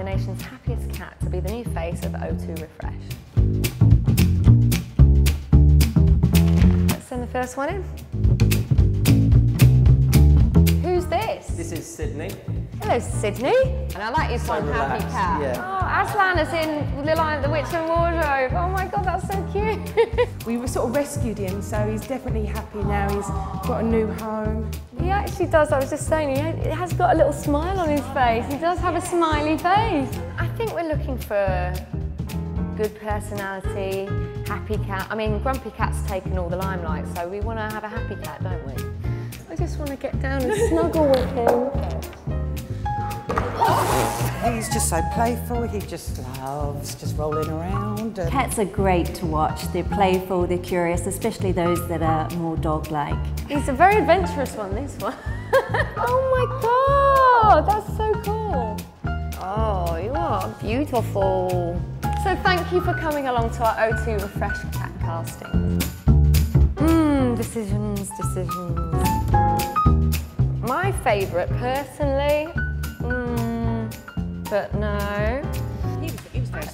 the nation's happiest cat to be the new face of O2 Refresh. Let's send the first one in. Who's this? This is Sydney. Hello, Sydney. And I like your song, Happy Cat. yeah. Oh, Aslan is in The Lion, the Witch and Wardrobe. Oh my God, that's so cute. We were sort of rescued him, so he's definitely happy now. He's got a new home. he actually does, I was just saying, he he has got a little smile on his face. He does have a smiley face. I think we're looking for good personality, happy cat. I mean, Grumpy Cat's taken all the limelight, so we want to have a happy cat, don't we? I just want to get down and snuggle with him. He's just so playful. He just loves just rolling around. And Cats are great to watch. They're playful, they're curious, especially those that are more dog-like. He's a very adventurous one, this one. oh my god, that's so cool. Oh, you are beautiful. So thank you for coming along to our O2 Refresh Cat casting. Mmm, decisions, decisions. My favourite, personally, but no.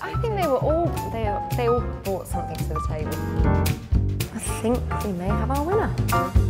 I think they were all, they, they all brought something to the table. I think we may have our winner.